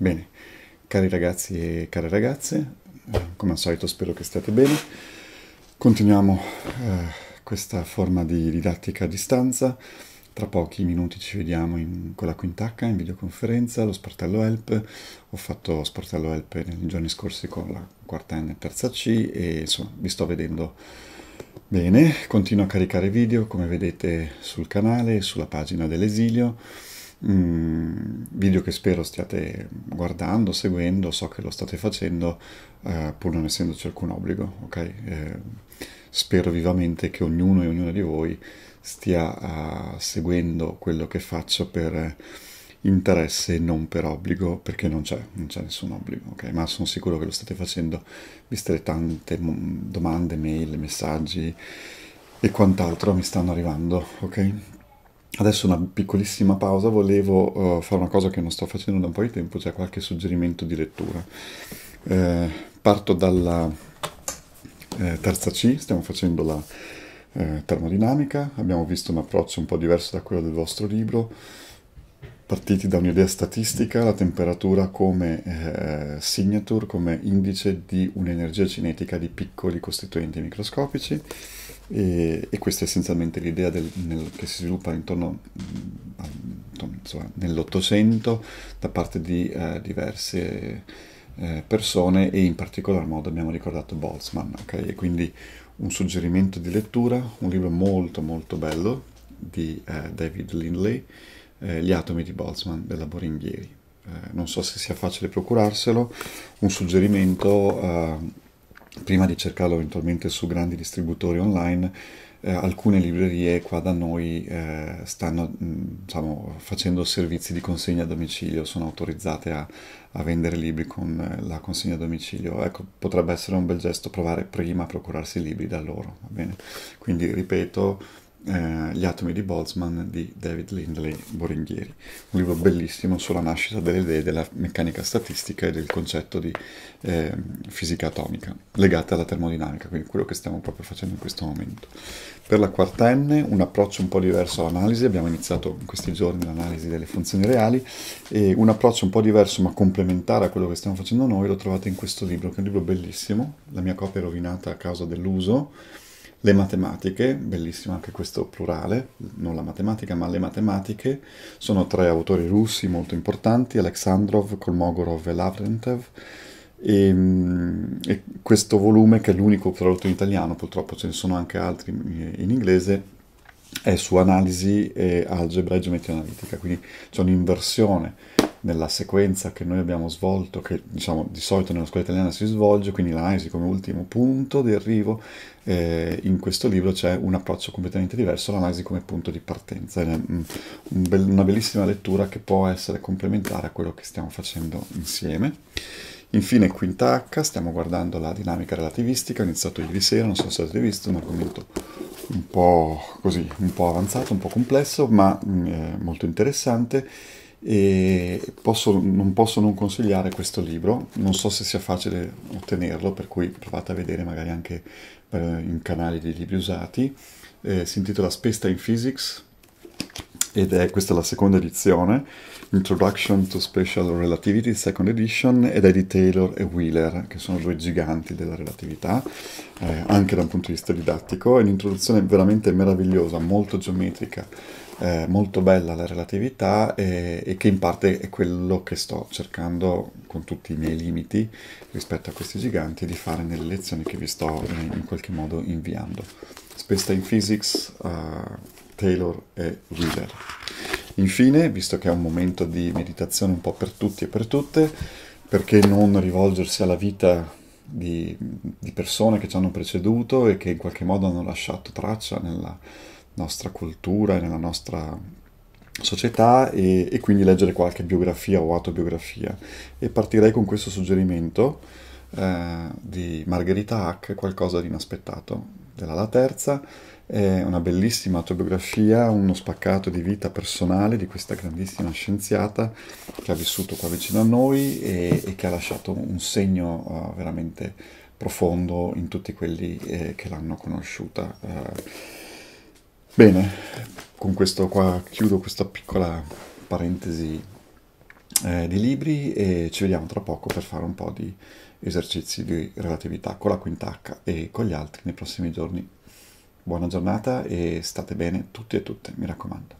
Bene, cari ragazzi e care ragazze, eh, come al solito spero che stiate bene. Continuiamo eh, questa forma di didattica a distanza. Tra pochi minuti ci vediamo in, con la quintacca in videoconferenza, lo sportello help. Ho fatto sportello help nei giorni scorsi con la quarta N e terza C e insomma vi sto vedendo bene. Continuo a caricare video come vedete sul canale e sulla pagina dell'esilio Mm, video che spero stiate guardando, seguendo, so che lo state facendo, eh, pur non essendoci alcun obbligo, ok? Eh, spero vivamente che ognuno e ognuna di voi stia uh, seguendo quello che faccio per interesse e non per obbligo, perché non c'è, non c'è nessun obbligo, ok? Ma sono sicuro che lo state facendo, viste le tante domande, mail, messaggi e quant'altro mi stanno arrivando, ok? Adesso una piccolissima pausa, volevo uh, fare una cosa che non sto facendo da un po' di tempo, cioè qualche suggerimento di lettura. Eh, parto dalla eh, terza C, stiamo facendo la eh, termodinamica, abbiamo visto un approccio un po' diverso da quello del vostro libro, partiti da un'idea statistica, la temperatura come eh, signature, come indice di un'energia cinetica di piccoli costituenti microscopici e, e questa è essenzialmente l'idea che si sviluppa intorno mm, nell'Ottocento da parte di eh, diverse eh, persone e in particolar modo abbiamo ricordato Boltzmann, okay? quindi un suggerimento di lettura, un libro molto molto bello di eh, David Lindley, eh, Gli atomi di Boltzmann della Boringhieri. Eh, non so se sia facile procurarselo, un suggerimento eh, prima di cercarlo eventualmente su grandi distributori online, eh, alcune librerie qua da noi eh, stanno diciamo, facendo servizi di consegna a domicilio, sono autorizzate a, a vendere libri con eh, la consegna a domicilio. Ecco, potrebbe essere un bel gesto provare prima a procurarsi libri da loro, va bene? Quindi ripeto, eh, Gli atomi di Boltzmann di David Lindley Boringhieri, un libro bellissimo sulla nascita delle idee della meccanica statistica e del concetto di eh, fisica atomica legate alla termodinamica, quindi quello che stiamo proprio facendo in questo momento. Per la quarta N un approccio un po' diverso all'analisi, abbiamo iniziato in questi giorni l'analisi delle funzioni reali e un approccio un po' diverso ma complementare a quello che stiamo facendo noi lo trovate in questo libro, che è un libro bellissimo, la mia copia è rovinata a causa dell'uso, le matematiche, bellissimo anche questo plurale, non la matematica ma le matematiche, sono tre autori russi molto importanti, Alexandrov, Kolmogorov e Lavrentev, e, mm, e, questo volume che è l'unico tradotto in italiano, purtroppo ce ne sono anche altri in inglese, è su analisi e algebra e geometria analitica, quindi c'è un'inversione nella sequenza che noi abbiamo svolto, che diciamo di solito nella scuola italiana si svolge, quindi l'analisi come ultimo punto di arrivo, eh, in questo libro c'è un approccio completamente diverso, l'analisi come punto di partenza, è una bellissima lettura che può essere complementare a quello che stiamo facendo insieme. Infine, quinta H, stiamo guardando la dinamica relativistica, ho iniziato ieri sera, non so se avete visto, un argomento un po' così, un po' avanzato, un po' complesso, ma eh, molto interessante e posso, non posso non consigliare questo libro, non so se sia facile ottenerlo, per cui provate a vedere magari anche eh, in canali di libri usati, eh, si intitola Space Time Physics ed è questa è la seconda edizione, Introduction to Special Relativity, second edition, ed è di Taylor e Wheeler, che sono due giganti della relatività, eh, anche da un punto di vista didattico, è un'introduzione veramente meravigliosa, molto geometrica, eh, molto bella la relatività e, e, che in parte è quello che sto cercando con tutti i miei limiti rispetto a questi giganti di fare nelle lezioni che vi sto in, in qualche modo inviando. Space Time Physics, uh, Taylor e Wheeler. Infine, visto che è un momento di meditazione un po' per tutti e per tutte, perché non rivolgersi alla vita di, di persone che ci hanno preceduto e che in qualche modo hanno lasciato traccia nella nostra cultura e nella nostra società e, e, quindi leggere qualche biografia o autobiografia. E partirei con questo suggerimento eh, di Margherita Hack, Qualcosa di inaspettato, della La Terza. È una bellissima autobiografia, uno spaccato di vita personale di questa grandissima scienziata che ha vissuto qua vicino a noi e, e che ha lasciato un segno uh, veramente profondo in tutti quelli eh, che l'hanno conosciuta. Uh, Bene, con questo qua chiudo questa piccola parentesi eh, di libri e ci vediamo tra poco per fare un po' di esercizi di relatività con la quinta H e con gli altri nei prossimi giorni. Buona giornata e state bene tutti e tutte, mi raccomando.